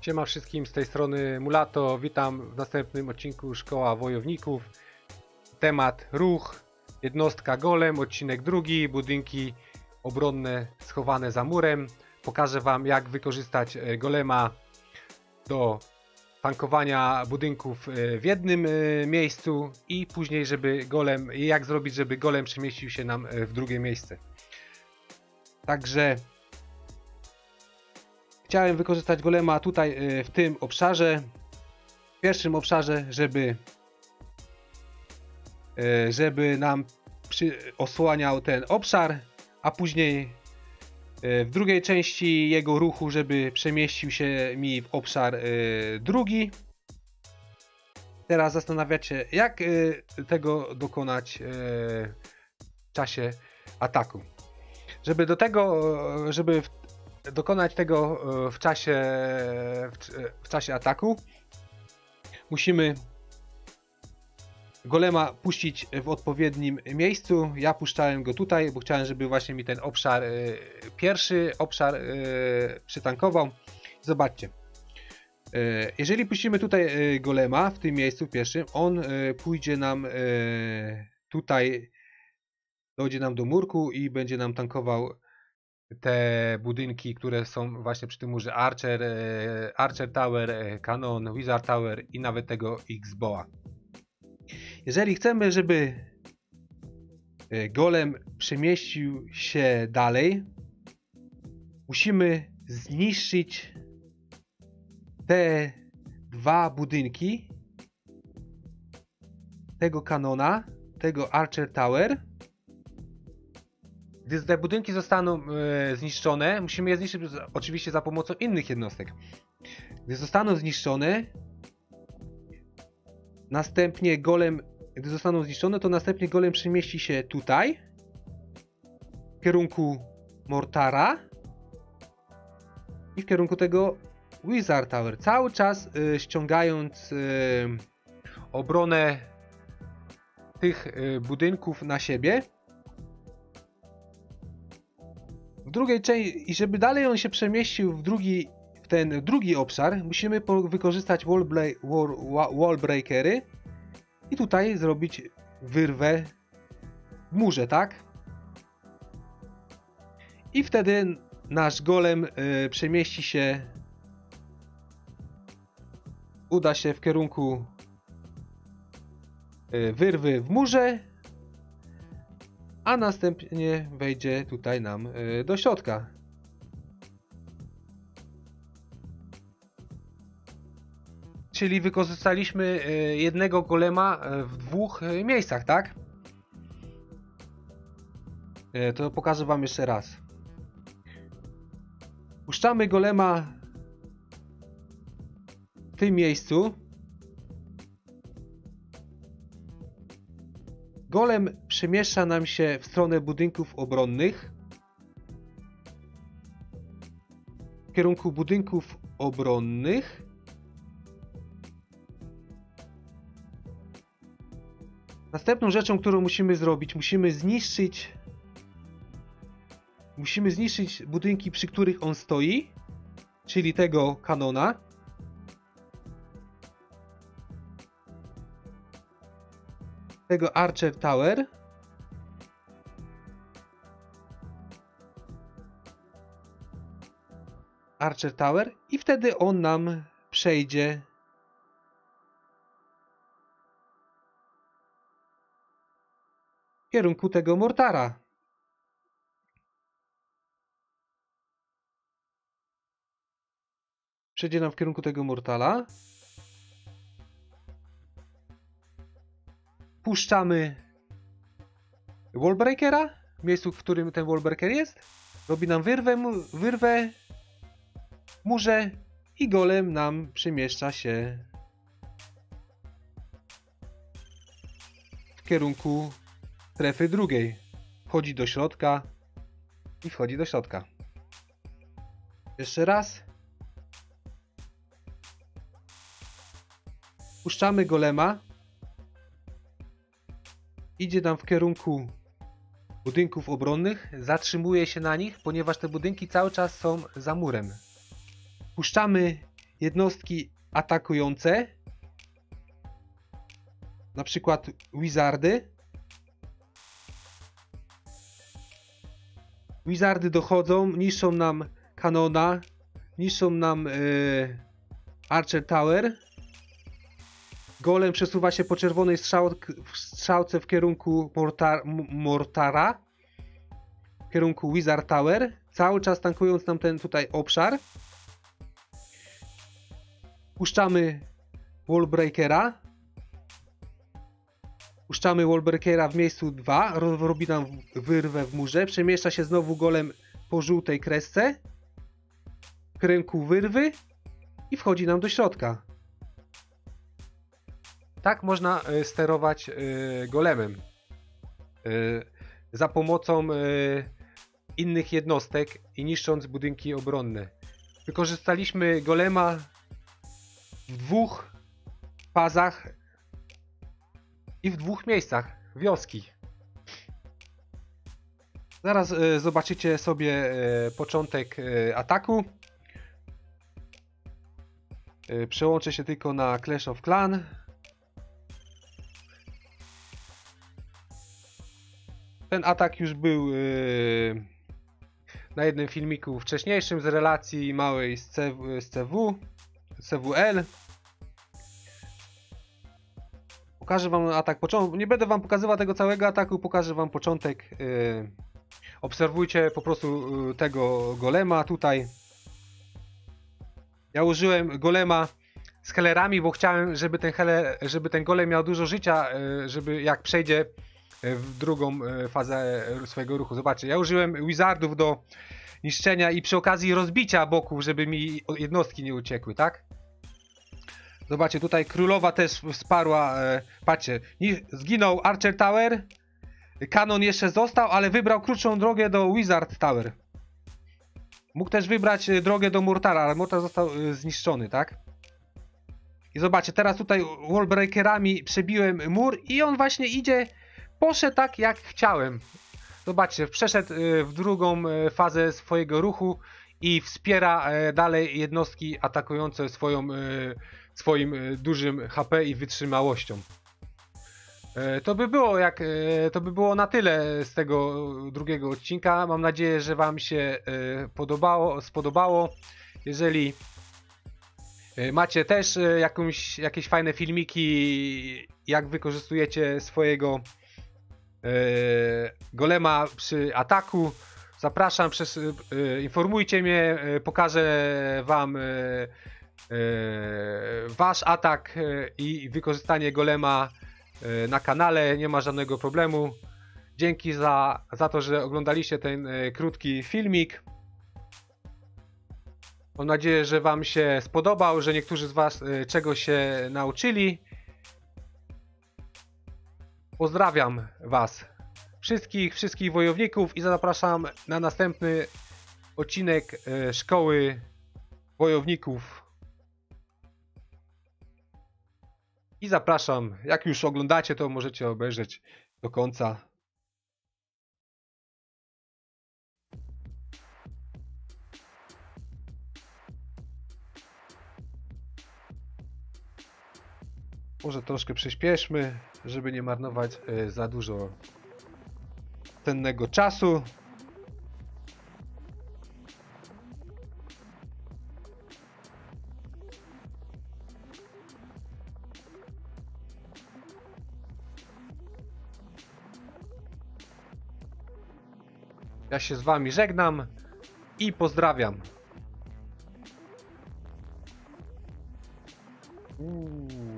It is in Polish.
Siema wszystkim, z tej strony Mulato. Witam w następnym odcinku Szkoła Wojowników. Temat ruch, jednostka golem, odcinek drugi, budynki obronne schowane za murem. Pokażę Wam jak wykorzystać e, golema do tankowania budynków e, w jednym e, miejscu i później żeby golem, jak zrobić, żeby golem przemieścił się nam w drugie miejsce. Także chciałem wykorzystać golema tutaj e, w tym obszarze. W pierwszym obszarze, żeby e, żeby nam osłaniał ten obszar, a później e, w drugiej części jego ruchu, żeby przemieścił się mi w obszar drugi. Teraz zastanawiacie, jak tego dokonać w czasie ataku. Żeby do tego, żeby dokonać tego e, w czasie, w, w czasie ataku, musimy golema puścić w odpowiednim miejscu. Ja puszczałem go tutaj, bo chciałem, żeby właśnie mi ten obszar, e, pierwszy obszar e, przytankował. Zobaczcie. E, Jeżeli puścimy tutaj e, golema w tym miejscu pierwszym, on e, pójdzie nam e, tutaj, dojdzie nam do murku i będzie nam tankował te budynki, które są właśnie przy tym murze Archer, e, Archer Tower, e, Cannon, Wizard Tower i nawet tego X-Boa. Jeżeli chcemy, żeby e, golem przemieścił się dalej, musimy zniszczyć te dwa budynki tego kanona, tego Archer Tower. Gdy te budynki zostaną e, zniszczone, musimy je zniszczyć oczywiście za pomocą innych jednostek. Gdy zostaną zniszczone, następnie golem, gdy zostaną zniszczone, to następnie golem przemieści się tutaj, w kierunku Mortara i w kierunku tego Wizard Tower. Cały czas e, ściągając e, obronę tych e, budynków na siebie. Drugiej części, i żeby dalej on się przemieścił w drugi, w ten drugi obszar, musimy wykorzystać wall, bla- wall, wa- wall i tutaj zrobić wyrwę w murze, tak? I wtedy nasz golem y, przemieści się uda się w kierunku y, wyrwy w murze a następnie wejdzie tutaj nam y, do środka. Czyli wykorzystaliśmy y, jednego golema y, w dwóch miejscach, tak? To pokażę wam jeszcze raz. Puszczamy golema w tym miejscu. Golem przemieszcza nam się w stronę budynków obronnych. W kierunku budynków obronnych. Następną rzeczą, którą musimy zrobić, musimy zniszczyć musimy zniszczyć budynki, przy których on stoi, czyli tego kanona. Tego Archer Tower. Archer Tower i wtedy on nam przejdzie w kierunku tego Mortara. Przejdzie nam w kierunku tego Mortala. Puszczamy wallbreakera w miejscu, w którym ten wallbreaker jest. Robi nam wyrwę, wyrwę murze i golem nam przemieszcza się w kierunku strefy drugiej. Wchodzi do środka i wchodzi do środka. Jeszcze raz. Puszczamy golema idzie nam w kierunku budynków obronnych, zatrzymuje się na nich, ponieważ te budynki cały czas są za murem. Puszczamy jednostki atakujące. Na przykład Wizardy. Wizardy dochodzą, niszczą nam kanona, niszczą nam e, Archer Tower. Golem przesuwa się po czerwonej strzał, strzałce w kierunku mortar, Mortara, w kierunku Wizard Tower, cały czas tankując nam ten tutaj obszar. Puszczamy Wallbreakera. Puszczamy Wallbreakera w miejscu 2, robi nam wyrwę w murze, przemieszcza się znowu golem po żółtej kresce, kierunku wyrwy i wchodzi nam do środka. Tak można e, sterować e, golemem. E, Za pomocą innych jednostek i niszcząc budynki obronne. Wykorzystaliśmy golema w dwóch fazach i w dwóch miejscach wioski. Zaraz zobaczycie sobie początek ataku. Przełączę się tylko na Clash of Clan. Ten atak już był yy, na jednym filmiku wcześniejszym z relacji małej z, C, z CW, CWL. Pokażę wam atak początek. Nie będę wam pokazywał tego całego ataku, pokażę wam początek. Yy. Obserwujcie po prostu yy, tego golema tutaj. Ja użyłem golema z helerami, bo chciałem, żeby ten, żeby ten golem miał dużo życia, żeby jak przejdzie w drugą e, fazę swojego ruchu. Zobaczcie, ja użyłem wizardów do niszczenia i przy okazji rozbicia boków, żeby mi jednostki nie uciekły, tak? Zobaczcie, tutaj królowa też wsparła, e, patrzcie, zginął Archer Tower, kanon jeszcze został, ale wybrał krótszą drogę do Wizard Tower. Mógł też wybrać e, drogę do Mortara, ale Mortar został e, zniszczony, tak? I zobaczcie, teraz tutaj wallbreakerami przebiłem mur i on właśnie idzie poszedł tak jak chciałem. Zobaczcie, przeszedł y, w drugą y, fazę swojego ruchu i wspiera y, dalej jednostki atakujące swoją, y, swoim dużym HP i wytrzymałością. Y, To by było jak y, to by było na tyle z tego drugiego odcinka. Mam nadzieję, że wam się podobało, spodobało. Jeżeli macie też jakąś, jakieś fajne filmiki, jak wykorzystujecie swojego e, golema przy ataku. Zapraszam, przez, e, informujcie mnie, e, pokażę wam e, e, wasz atak e, i wykorzystanie golema e, na kanale. Nie ma żadnego problemu. Dzięki za, za to, że oglądaliście ten e, krótki filmik. Mam nadzieję, że Wam się spodobał, że niektórzy z Was e, czegoś się nauczyli. Pozdrawiam Was wszystkich, wszystkich wojowników i zapraszam na następny odcinek e, Szkoły Wojowników. I zapraszam, jak już oglądacie, to możecie obejrzeć do końca. Może troszkę przyspieszmy, żeby nie marnować e, za dużo cennego czasu. Ja się z wami żegnam i pozdrawiam. Uuu.